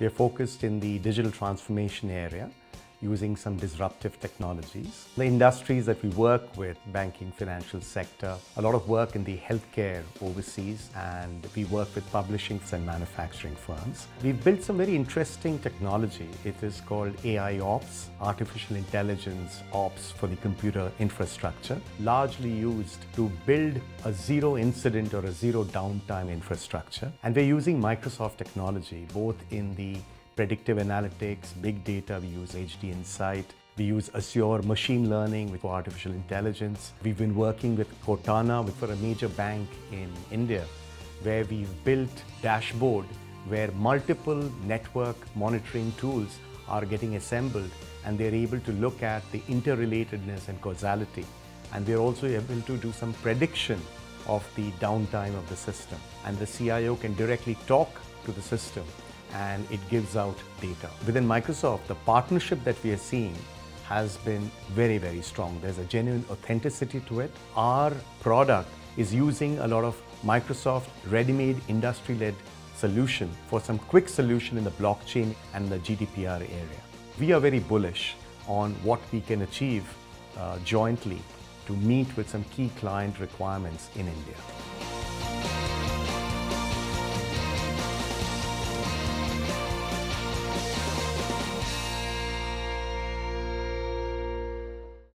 We are focused in the digital transformation area using some disruptive technologies. The industries that we work with, banking, financial sector, a lot of work in the healthcare overseas, and we work with publishing and manufacturing firms. We've built some very interesting technology. It is called AI Ops, Artificial Intelligence Ops for the computer infrastructure, largely used to build a zero incident or a zero downtime infrastructure. And we're using Microsoft technology both in the predictive analytics, big data, we use HD Insight. We use Azure machine learning with artificial intelligence. We've been working with Cortana for a major bank in India where we've built dashboard where multiple network monitoring tools are getting assembled and they're able to look at the interrelatedness and causality. And we're also able to do some prediction of the downtime of the system. And the CIO can directly talk to the system and it gives out data. Within Microsoft, the partnership that we are seeing has been very, very strong. There's a genuine authenticity to it. Our product is using a lot of Microsoft ready-made industry-led solution for some quick solution in the blockchain and the GDPR area. We are very bullish on what we can achieve uh, jointly to meet with some key client requirements in India.